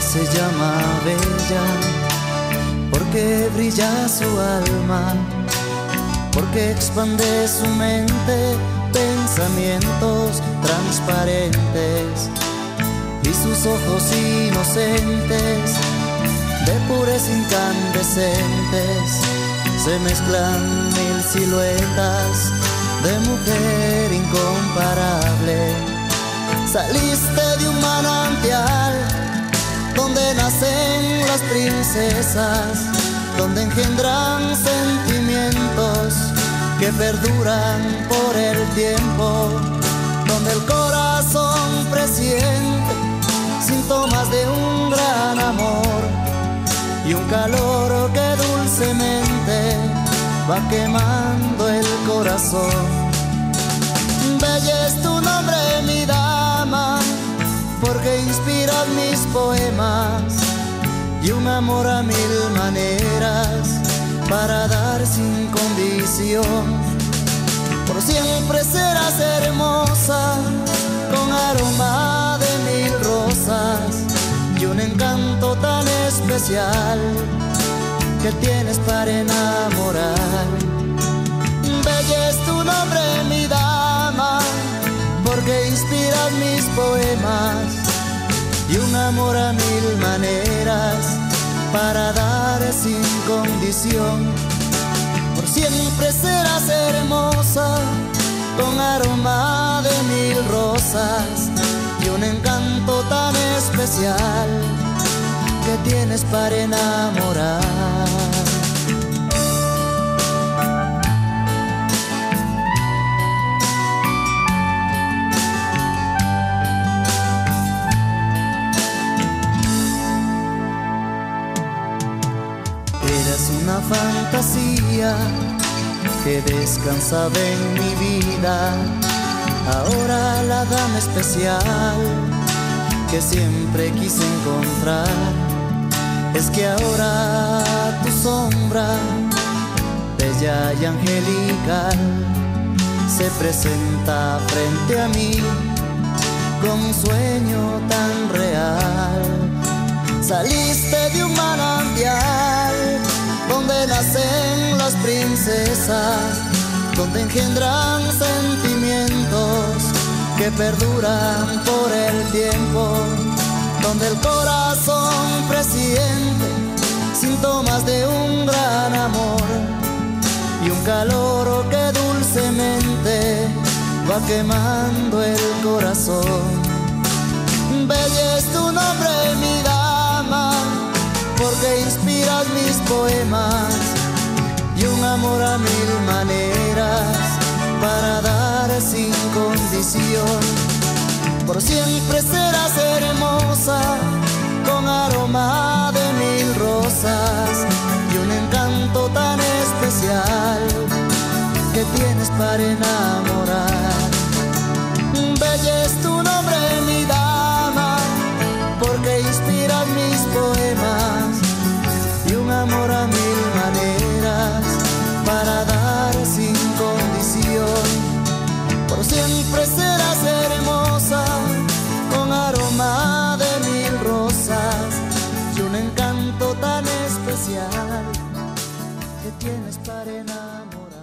Se llama Bella porque brilla su alma, porque expande su mente pensamientos transparentes y sus ojos inocentes de pures incandescentes se mezclan mil siluetas de mujer incomparable. Saliste de un manantial nacen las princesas, donde engendran sentimientos que perduran por el tiempo, donde el corazón presiente síntomas de un gran amor y un calor que dulcemente va quemando el corazón. Bella es tu nombre, porque inspiras mis poemas y un amor a mil maneras para dar sin condición. Por siempre serás hermosa, con aroma de mil rosas y un encanto tan especial que tienes para enamorar. Amor a mil maneras para dar sin condición. Por siempre serás hermosa, con aroma de mil rosas y un encanto tan especial que tienes para enamorar. Eres una fantasía que descansaba en mi vida. Ahora la dama especial que siempre quise encontrar. Es que ahora tu sombra, bella y angelical, se presenta frente a mí con un sueño tan real. Saliste de un donde engendran sentimientos que perduran por el tiempo, donde el corazón presiente síntomas de un gran amor y un calor que dulcemente va quemando el corazón. Bella es tu nombre, mi dama, porque inspiras mis poemas y un amor a mil maneras para dar sin condición. Por siempre serás hermosa, con aroma de mil rosas y un encanto tan especial que tienes para enamorar. enamorado.